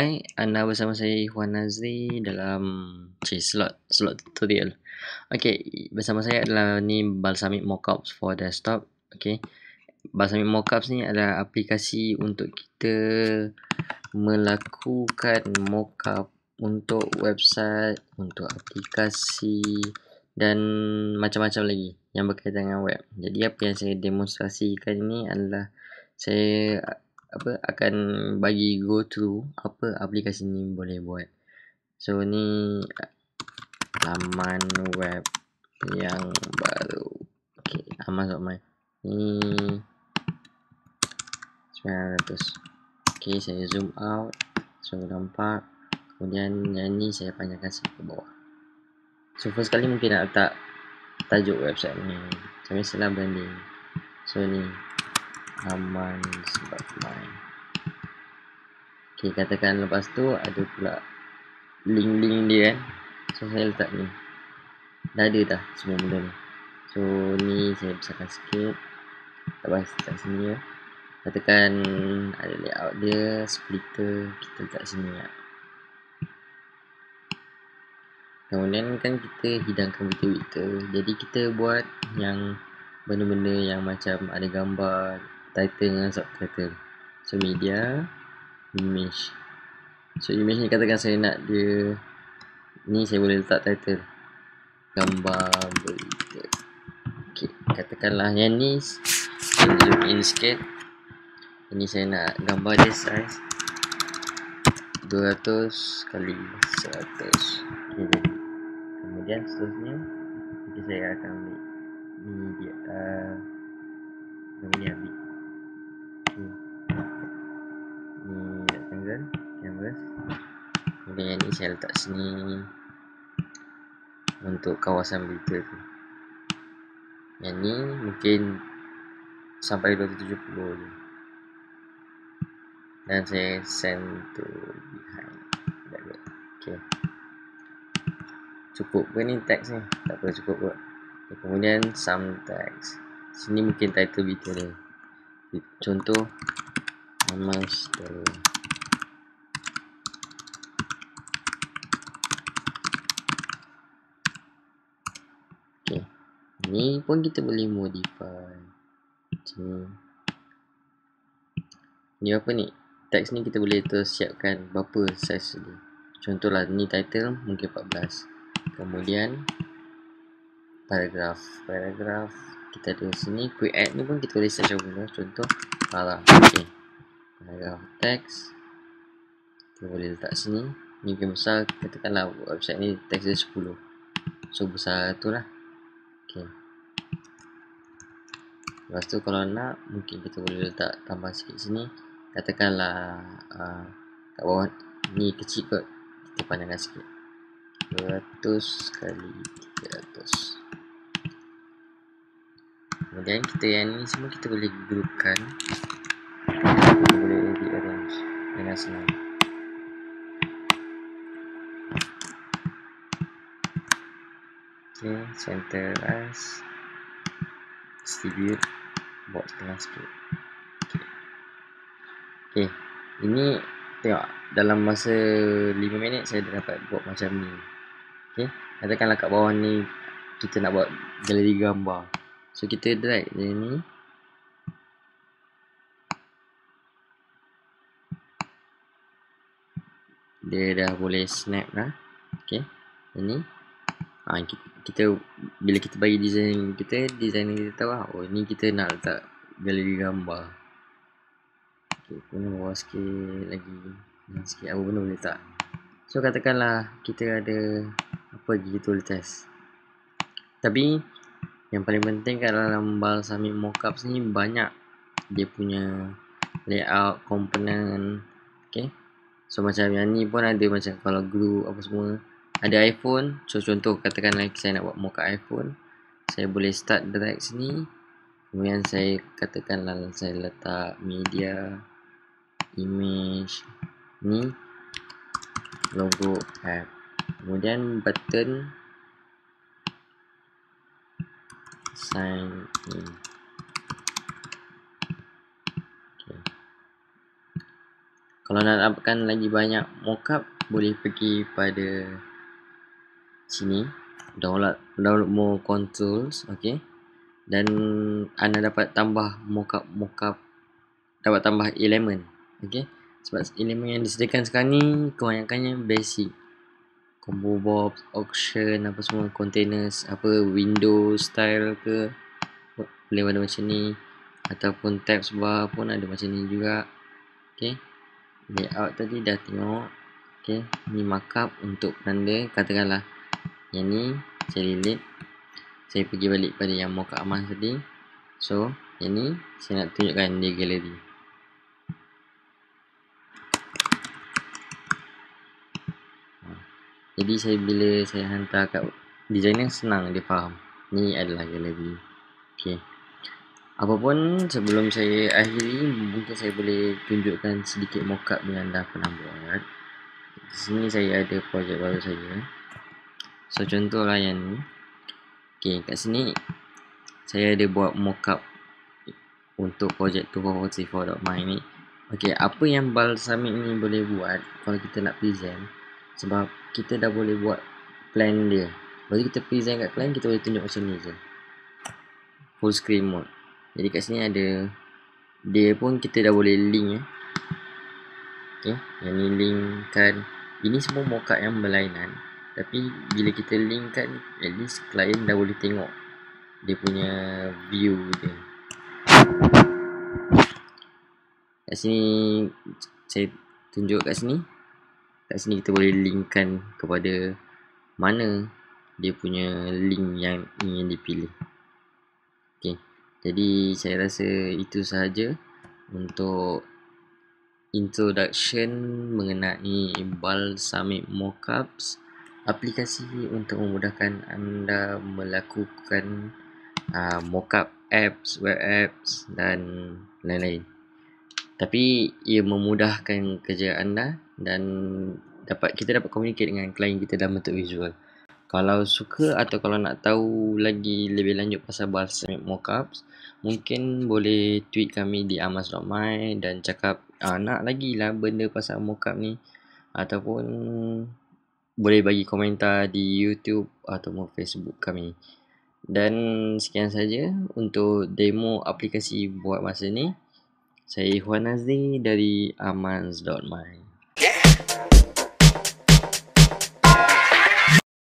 Hai, anda bersama saya Ikhwan Nazri dalam C slot slot tutorial. Okey, bersama saya adalah ni Balsamic Mockups for desktop. Okey. Balsamic Mockups ni adalah aplikasi untuk kita melakukan mockup untuk website, untuk aplikasi dan macam-macam lagi yang berkaitan dengan web. Jadi apa yang saya demonstrasikan ini adalah saya apa akan bagi go through apa aplikasi ni boleh buat. So ni laman web yang baru. Okey Amazon my ni 900 okey saya zoom out. So nampak. Kemudian yang ni saya panjangkan sikit ke bawah. So first kali mungkin nak letak tajuk website ni. Macam biasalah branding so ni aman sebab main. Ok katakan lepas tu ada pula link-link dia kan so saya letak ni. Dah ada dah semua benda ni. So ni saya besarkan sikit. Bas letak sini ya katakan ada layout dia splitter kita letak sini ya. Kemudian kan kita hidangkan betul-betul jadi kita buat yang benda-benda yang macam ada gambar title dengan subtitle. So media image. So image ni katakan saya nak dia ni saya boleh letak title. Gambar berita ok katakanlah yang ni saya zoom in sikit. Ini saya nak gambar dia size 200 kali 100 okay. kemudian seterusnya nanti saya akan ambil media uh, ni ambil canvas kemudian yang ni saya letak sini. Untuk kawasan berita tu. Yang ni mungkin sampai 270 je. Dan saya send to behind. Okay. cukup ke ni text ni? Tak apa cukup okay, kemudian some text sini mungkin title berita dia contoh Master ni pun kita boleh modify. Macam ni. Apa ni? Teks ni kita boleh terus siapkan berapa size dia contohlah ni title mungkin 14 kemudian paragraph paragraph kita ada sini quick add ni pun kita boleh set macam contoh paragraph ok paragraph text. Kita boleh letak sini. Ni mungkin besar katakanlah website ni teks dia 10 so besar tu lah. Ok Lepas tu kalau nak mungkin kita boleh letak tambah sikit sini. Katakanlah uh, kat bawah ni kecil kot. Kita panjangkan sikit. 200 kali 300 Kemudian kita yang ni semua kita boleh groupkan Kita boleh rearrange. Dengan senang Okay, center as distribute. Buat setengah sikit. Okay. okay. ini tengok. Dalam masa 5 minit saya dah dapat buat macam ni. Okay. katakanlah kat bawah ni kita nak buat galeri gambar so kita drag je ni. Dia dah boleh snap dah okay. ini ha, kita bila kita bagi design kita design kita tahu lah oh ni kita nak letak galeri gambar. Ok kena bawah sikit lagi. Sikit apa benda boleh letak? So katakanlah kita ada apa lagi kita boleh test? Tapi yang paling penting kat dalam balsamic mockups ni banyak dia punya layout komponen ok so macam yang ni pun ada macam kalau glue apa semua. Ada iPhone. So contoh katakanlah saya nak buat muka iPhone. Saya boleh start drag sini. Kemudian saya katakanlah saya letak media image ni logo app. Kemudian button sign in kalau nak dapatkan lagi banyak mockup boleh pergi pada sini. Download download more controls okey dan anda dapat tambah mockup mockup dapat tambah elemen okey sebab elemen yang disediakan sekarang ni kebanyakannya basic combo box auction apa semua containers apa window style ke boleh ada macam ni. Ataupun tabs bar pun ada macam ni juga. Okey layout tadi dah tengok. Okey ni markup untuk tanda katakanlah yang ni saya delete saya pergi balik pada yang mocha aman tadi. So yang ni saya nak tunjukkan di galeri ha. Jadi saya bila saya hantar kat designer senang dia faham. Ni adalah galeri. Okey. Apapun sebelum saya akhiri mungkin saya boleh tunjukkan sedikit mockup yang dah pernah buat. Di sini saya ada projek baru saya So contohlah yang ni. Okay kat sini Saya ada buat mockup Untuk projek 2434.my ni. Okay apa yang balsamic ni boleh buat? Kalau kita nak present Sebab kita dah boleh buat Plan dia. Lepas kita present kat client Kita boleh tunjuk macam ni je. Full screen mode. Jadi kat sini ada Dia pun kita dah boleh link eh. Okay Yang ni link kan Ini semua mockup yang berlainan. Tapi bila kita link kan At least client dah boleh tengok Dia punya view dia. Kat sini Saya tunjuk kat sini Kat sini kita boleh linkkan kepada Mana Dia punya link yang ingin dipilih Okay Jadi saya rasa itu sahaja Untuk Introduction mengenai balsamic mockups aplikasi untuk memudahkan anda melakukan uh, mockup apps, web apps dan lain-lain. Tapi ia memudahkan kerja anda dan dapat kita dapat communicate dengan klien kita dalam bentuk visual. Kalau suka atau kalau nak tahu lagi lebih lanjut pasal Balsamic Mockups, mungkin boleh tweet kami di amas.my dan cakap ah, nak lagi lah benda pasal mockup ni ataupun boleh bagi komentar di YouTube atau Facebook kami. Dan sekian saja untuk demo aplikasi buat masa ni. Saya Ikhwan Nazri dari amans.my.